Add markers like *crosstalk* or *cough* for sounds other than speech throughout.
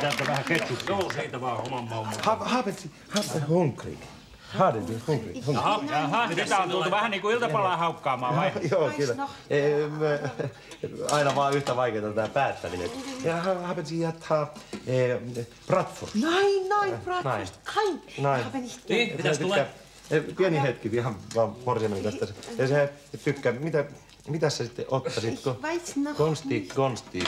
Täältä vähän ketsusta. Joo, siitä vaan oman maun. Jaha, on tultu vähän niin kuin iltapalaa haukkaamaan vai? *laughs* Joo, kyllä. Ehm, aina vaan yhtä vaikeaa tämä päättäminen. Ja ha- haben Sie jetzt äh, Bratwurst? Nein, nein, Bratwurst. Kein. Nein. Niin, mitäs Se tulee? Eh, Pieni hetki, ihan vaan morsiamen tästä. Ja se tykkää, mitä, mitä sä sitten ottaisit? Konsti, konsti.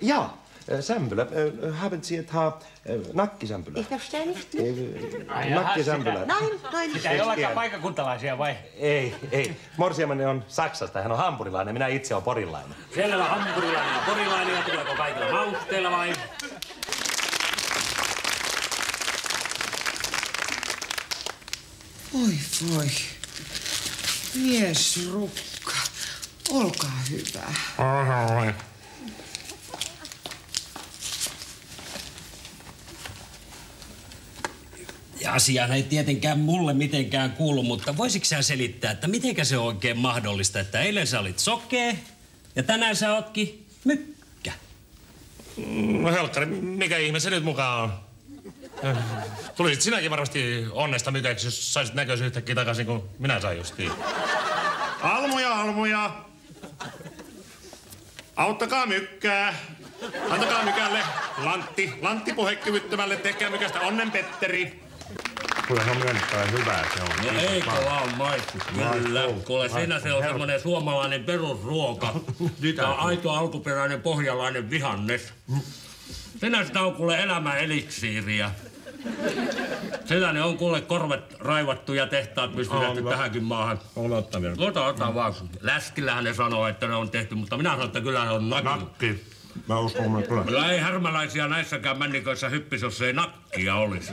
Ja, äh, sämpylä. Äh, Haben Sie jetzt äh, nakkisämpylä? Ich verstehe nicht. Nakkisämpylä. Nein, nein. Sitä ei olekaan paikakuntalaisia vai? Ei, ei. Morsiamani on Saksasta, hän on hampurilainen, minä itse olen porilainen. Selvä hampurilainen ja porilainen ja tuleeko kaikilla mausteilla vai? Voi voi. Mies rukka. Olkaa hyvä. Ja asiaan ei tietenkään mulle mitenkään kuulu, mutta voisitko sä selittää, että mitenkä se on oikein mahdollista, että eilen sä olit sokee ja tänään sä ootkin mykkä? No helkkari, mikä ihme se nyt mukaan on? Äh, Tulisit sinäkin varmasti onnesta mykäksi, jos saisit näköisi yhtäkkiä takaisin, kun minä sain justiin. Almuja, almuja! Auttakaa mykkää! Antakaa mykälle lantti, lantti puhekyvyttömälle, tehkää mykästä onnen Petteri. Kyllä se on myönnettävä hyvää se on. No eikö vaan maistu? Kyllä. Kuule, siinä se on semmoinen suomalainen perusruoka. *laughs* Siitä on aito alkuperäinen pohjalainen vihannes. Sinä sitä on kuule elämän eliksiiriä. Sellainen on kuule korvet raivattu ja tehtaat pystytetty tähänkin maahan. Ottaa vielä. Ota, ota vaan. Läskillähän ne sanoo, että ne on tehty, mutta minä sanon, että kyllä ne on nakki. Nakki. Mä uskon, että kyllä. Kyllä ei härmäläisiä näissäkään männiköissä hyppis, jos ei nakkia olisi.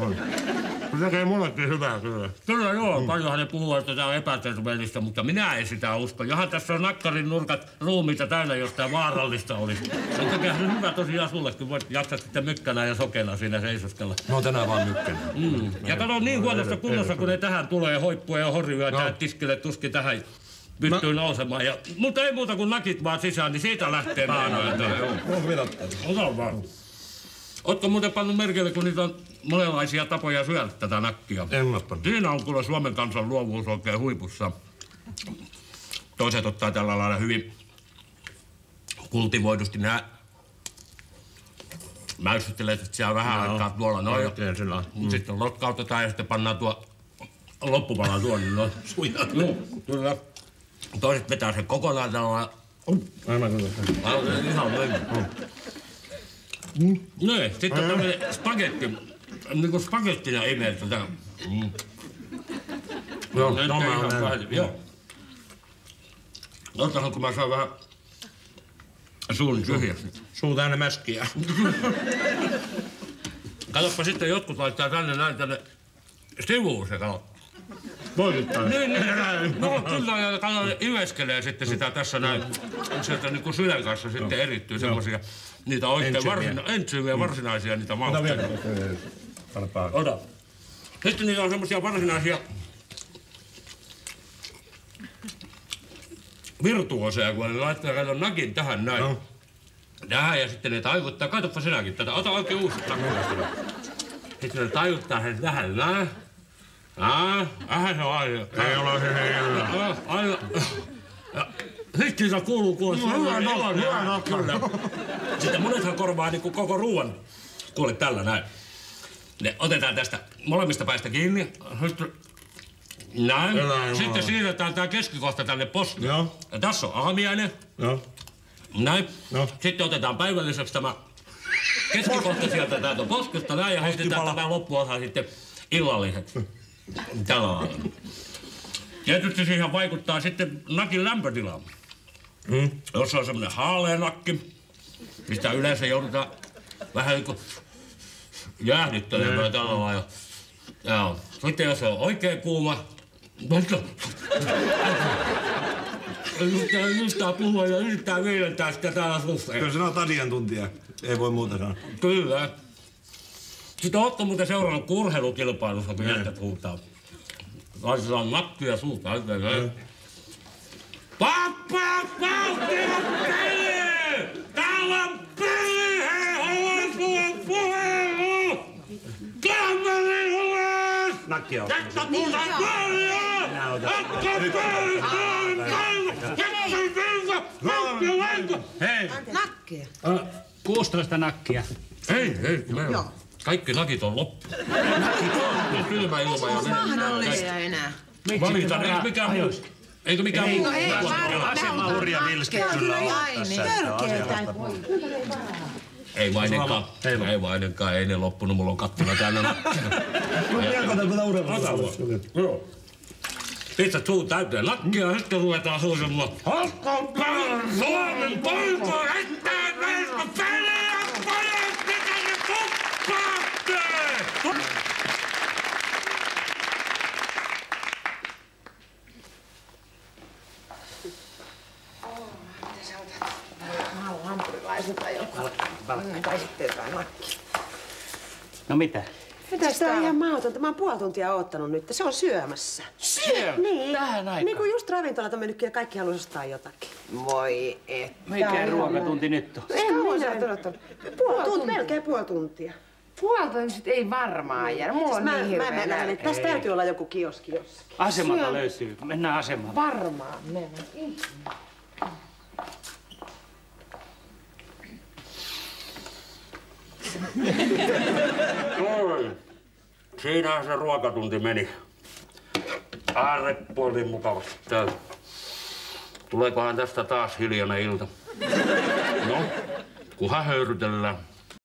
Se tekee mullekin hyvää kyllä. Kyllä joo, mm. paljonhan ne puhuu, että tämä on epäterveellistä, mutta minä en sitä usko. Johan tässä on nakkarin nurkat ruumiita täynnä, jos tämä vaarallista olisi. Se tekee hyvä tosiaan sulle, kun voit jaksat sitten mykkänä ja sokeena siinä seisoskella. No tänään vaan mykkänä. Mm. Ja kato niin huonossa kunnossa, kun ne tähän tulee, hoippua ja horjua ja no. tiskille tuskin tähän pystyy nousemaan. Ja, mutta ei muuta kuin nakit vaan sisään, niin siitä lähtee maanoilta. Ota vaan. Ootko muuten pannut merkille, kun niitä on monenlaisia tapoja syödä tätä nakkia? En ottanut. Siinä on kyllä Suomen kansan luovuus oikein huipussa. Toiset ottaa tällä lailla hyvin kultivoidusti nämä mäyssyttelet, että siellä vähän aikaa tuolla noin. Oikein sillä. Mm. Sitten lotkautetaan ja sitten pannaan tuo loppupala tuonne noin. Joo, kyllä. Toiset vetää sen kokonaan tällä. Aivan. Aivan Ihan mennyt. Niin, sitten on tämmöinen spagetti. Niin kuin spagettina imeltä tätä. Mm. Joo, nyt no ei mä ihan vähän- Joo. Ottahan, kun mä saan vähän suun tyhjäksi. Suu täynnä mäskiä. *laughs* Katsoppa sitten jotkut laittaa tänne näin tänne sivuun se kato. Poikittain. Niin, niin. No kyllä, ja kato, ne iveskelee sitten sitä tässä näin. Sieltä niin kuin sylen kanssa sitten erittyy semmosia, niitä oikein varsina, entsyymiä, varsinaisia niitä päälle. Ota. Sitten niitä on semmosia varsinaisia virtuoseja, kun ne laittaa kato nakin tähän näin. No. Tähän ja sitten ne taivuttaa. Katsoppa sinäkin tätä. Ota oikein uusittaa. Sitten ne taivuttaa sen tähän näin. Ah, vähän se on aina. Ei ole hyvä. Ah, aina. Siitä kuuluu kuule hyvä nakki, hyvä. Kyllä. Sitten monethan korvaa niin kuin koko ruoan. Kuule tällä näin. Ne otetaan tästä molemmista päistä kiinni. Sitten näin. Sitten siirretään tämä keskikohta tänne poskiin. Joo. Ja tässä on aamiainen. Joo. Näin. No. Sitten otetaan päivälliseksi tämä keskikohta sieltä täältä poskesta näin ja heitetään tämä loppuosa sitten illalliseksi. Lailla. Tietysti siihen vaikuttaa sitten nakin lämpötila. Mm. Jos on semmoinen haalea nakki, mistä yleensä joudutaan vähän niin kuin jäähdyttelemään tällä lailla. Joo. Sitten jos on oikein kuuma, yrittää, yrittää puhua ja yrittää viilentää sitä täällä sussa. Kyllä sinä olet asiantuntija. Ei voi muuta sanoa. Kyllä. Sitä Otto muuten seurannut urheilukilpailussa, kun jätkät puhutaan. Laitetaan mattia suuta. Pappa, valtio, peli! Täällä on peli! Hei, haluan sulla puhelu! Kammeri, hules! Nakki on. Tästä muuta paljon! Otta peli, täällä, täällä! Jättä virta, nakki, lenko! Hei! Nakkia. 16 nakkia. Hei, hei, kun meillä on. Kaikki nakit on loppu. Ja kylmä ilma ja Mahdollisia enää. Valitan, eikö mikään muu? Eikö mikään muu? No ei varmaan. Hurja vilski kyllä on tässä. Törkeetä. Ei vainenkaan. Ei vainenkaan, ei ne loppunut. Mulla on kattila täynnä nakkeja. Joo. Pistä suu täyteen nakkia ja sitten ruvetaan huusemaan. Hakkakaa Suomen poika, No mitä? Mitä sitä on ihan mahdotonta. Mä oon puoli tuntia oottanut nyt. Se on syömässä. Syö! Niin. Tähän aikaan. Niin kuin just ravintolat on mennytkin ja kaikki haluaa ostaa jotakin. Voi et. Mikä ruokatunti nyt on? En minä odottanut. Puoli tuntia, melkein puoli tuntia. Puolta nyt ei varmaan jää. Mulla on Mä, niin mä hirveä menen, että tästä täytyy olla joku kioski jossakin. Asemalta löytyy. Mennään asemalle. Varmaan menen. Noin. Siinähän se ruokatunti meni. Aarreppu oli mukavasti täällä. Tuleekohan tästä taas hiljainen ilta? No, kunhan höyrytellään.